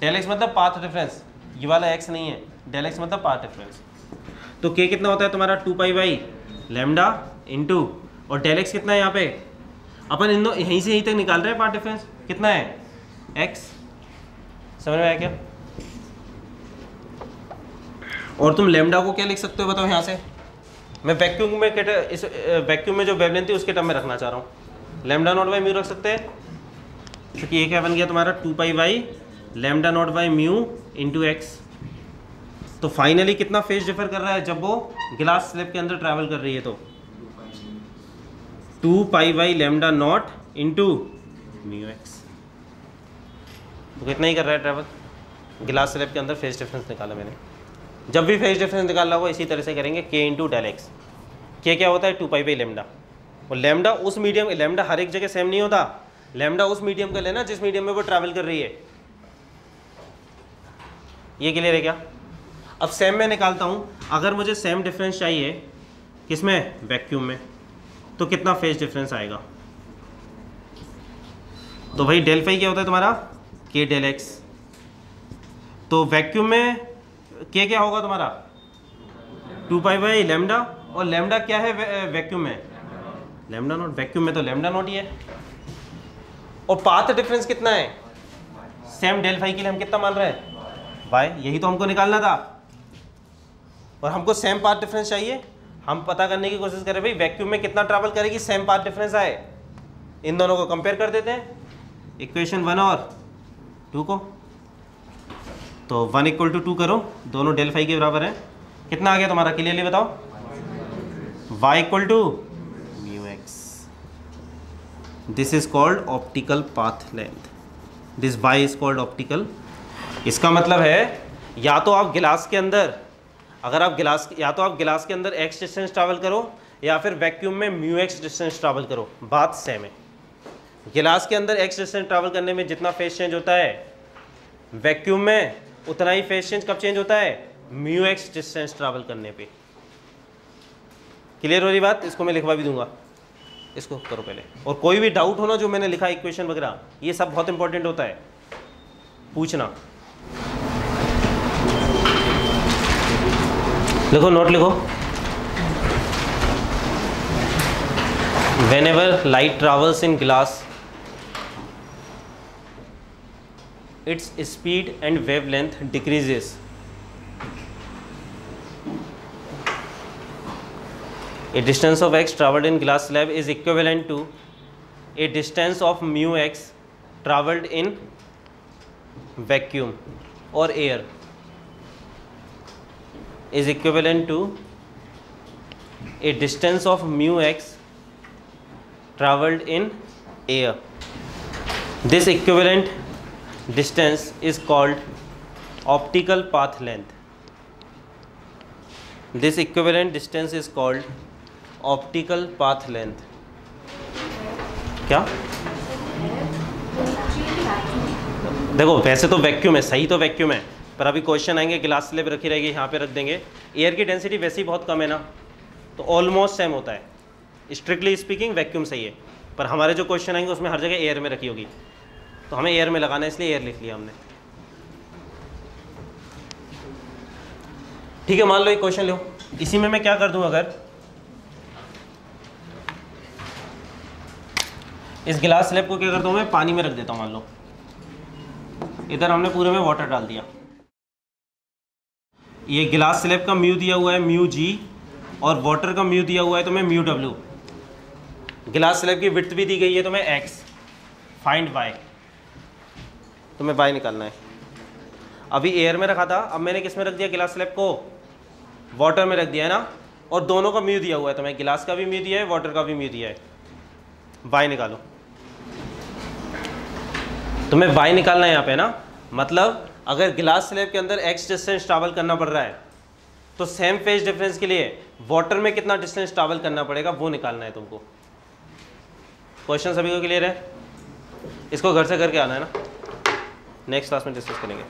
del x मतलब पाथ डिफरेंस ये वाला एक्स नहीं है. डेल एक्स मतलब पाथ डिफरेंस तो के कितना होता है तुम्हारा? Two pi by lambda into और डेल एक्स कितना है यहाँ पे? अपन इन दो, यहीं से यहीं तक निकाल रहे हैं पार्ट डिफरेंस कितना है? एक्स समझ में आया क्या? और तुम लेमडा को क्या लिख सकते हो बताओ यहाँ से? मैं वैक्यूम में इस वैक्यूम में जो वेवलेंथ थी उसके टर्म में रखना चाह रहा हूँ। लेमडा नॉट बाई म्यू रख सकते हैं? क्योंकि ये क्या बन गया तुम्हारा? Two pi by lambda naught by mu into x तो फाइनली कितना फ़ेज़ डिफर कर रहा है? जब वो गिलास स्लिप के अंदर ट्रैवल कर रही है तो। Two pi by lambda naught into mu x तो कितना ही कर रहा है ट्रैवल। गिलास स्लिप के अंदर फेस डिफरेंस निकाला मैंने। जब भी फेस डिफरेंस निकालना होगा इसी तरह से करेंगे के इंटू डेल एक्स के क्या होता है? टू पाई बाई लेमडा और लेमडा उस मीडियम लेमडा हर एक जगह सेम नहीं होता। लेमडा उस मीडियम का लेना जिस मीडियम में वो ट्रैवल कर रही है। ये क्लियर है क्या? अब सेम में निकालता हूँ। अगर मुझे सेम डिफरेंस चाहिए किसमें? वैक्यूम में। तो कितना फ़ेज़ डिफरेंस आएगा? तो भाई डेल्फाई क्या होता है तुम्हारा? के डेल एक्स तो वैक्यूम में के क्या होगा तुम्हारा? टू पाई बाई लेमडा और लेमडा क्या है वैक्यूम में? लेमडा नोट वैक्यूम में तो लेमडा नोट ही है। और पाथ डिफरेंस कितना है? सेम डेल फाई के लिए हम कितना मान रहे हैं? भाई यही तो हमको निकालना था। और हमको सेम पार्ट डिफरेंस चाहिए। हम पता करने की कोशिश करें, भाई वैक्यूम में कितना ट्रैवल करेगी? सेम पार्ट डिफरेंस आए। इन दोनों को कंपेयर कर देते हैं। इक्वेशन वन और। टू को? तो वन इक्वल टू टू करो, दोनों डेल फाइव के बराबर है। कितना आ गया तुम्हारा? क्लियरली बताओ। Y equal to mu x this is called optical path length this y is called optical इसका मतलब है, या तो आप गिलास के अंदर, अगर आप गिलास या तो आप गिलास के अंदर एक्स डिस्टेंस ट्रैवल करो, या फिर वैक्यूम में म्यू एक्स डिस्टेंस ट्रैवल करो। बात सेम है। गिलास के अंदर एक्स डिस्टेंस ट्रैवल करने में जितना फेस चेंज होता है वैक्यूम में उतना ही फेस चेंज कब चेंज होता है? म्यू एक्स डिस्टेंस ट्रैवल करने पे। क्लियर हो रही बात? इसको मैं लिखवा भी दूँगा। इसको करो पहले। और कोई भी डाउट हो ना, जो मैंने लिखा इक्वेशन वगैरह, ये सब बहुत इंपॉर्टेंट होता है। पूछना। लिखो नोट लिखो। Whenever light travels in its speed and wavelength decreases. A distance of x traveled in glass slab is equivalent to a distance of mu x traveled in vacuum or air is equivalent to a distance of mu x traveled in air. This equivalent distance is called optical path length. This equivalent distance is called optical path length. क्या? देखो, वैसे तो वैक्यूम है, सही तो वैक्यूम है, पर अभी क्वेश्चन आएँगे गिलास स्लेब रखी रहेगी, यहाँ पे रख देंगे। एयर की डेंसिटी वैसे ही बहुत कम है ना तो ऑलमोस्ट सेम होता है। स्ट्रिक्टली स्पीकिंग वैक्यूम सही है, पर हमारे जो क्वेश्चन आएँगे, उसमें हर जगह एयर में रखी होगी। तो हमें एयर में लगाना है, इसलिए एयर लिख लिया हमने। ठीक है, मान लो एक क्वेश्चन लो। इसी में मैं क्या कर दूँ अगर? इस गिलास स्लेब को क्या करता हूँ मैं? पानी में रख देता हूँ, मान लो। इधर हमने पूरे में वाटर डाल दिया। ये गिलास स्लेब का म्यू दिया हुआ है म्यू जी और वाटर का म्यू दिया हुआ है तो मैं म्यू डब्ल्यू गिलास स्लेब की विथ भी दी गई है तो मैं एक्स फाइंड वाई तो मैं वाई निकालना है। अभी एयर में रखा था, अब मैंने किसमें रख दिया? गिलास स्लेब को। वाटर में रख दिया है ना? और दोनों का म्यू दिया हुआ है तो मैं गिलास का भी म्यू दिया है वाटर का भी म्यू दिया है। वाई निकालो। तुम्हें वाई निकालना है यहाँ पे ना? मतलब अगर गिलास स्लेब के अंदर एक्स डिस्टेंस ट्रैवल करना पड़ रहा है तो सेम फ़ेज़ डिफरेंस के लिए वाटर में कितना डिस्टेंस ट्रैवल करना पड़ेगा, वो निकालना है तुमको। क्वेश्चन सभी को क्लियर है? इसको घर से करके आना है ना? नेक्स्ट क्लास में डिस्कस करेंगे।